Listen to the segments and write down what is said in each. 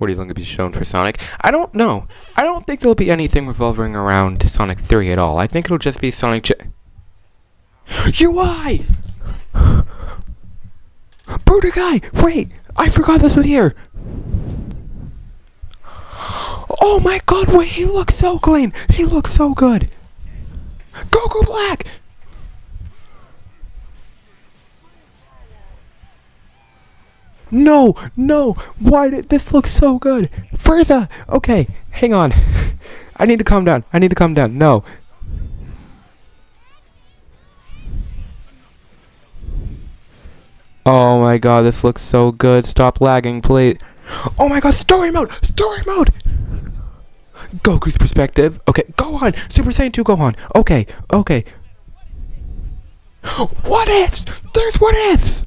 what is going to be shown for Sonic. I don't know. I don't think there'll be anything revolving around Sonic 3 at all. I think it'll just be Sonic Ch- UI! Bruder guy! Wait! I forgot this was here! Oh my god, wait, he looks so clean! He looks so good! Goku Black! No, no, why did this look so good? Frieza! Okay, hang on. I need to calm down. I need to calm down. No. Oh my god, this looks so good. Stop lagging, please. Oh my god, story mode! Story mode! Goku's perspective. Okay, go on! Super Saiyan 2 Gohan. Okay, okay. What ifs? There's what ifs!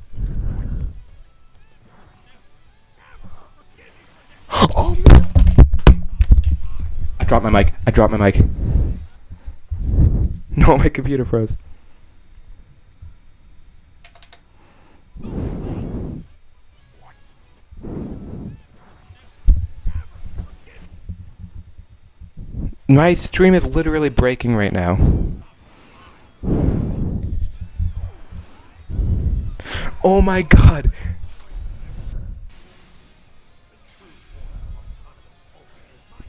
Dropped my mic. I dropped my mic. No, my computer froze. My stream is literally breaking right now. Oh my god.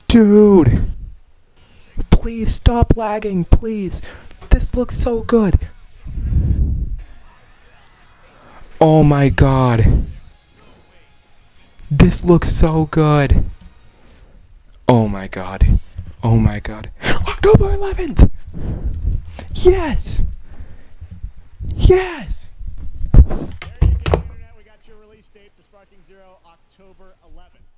Dude. Please stop lagging, please. This looks so good. Oh my god. This looks so good. Oh my god. Oh my god. October 11th! Yes! Yes! Internet, we got your release date for Sparking Zero, October 11th.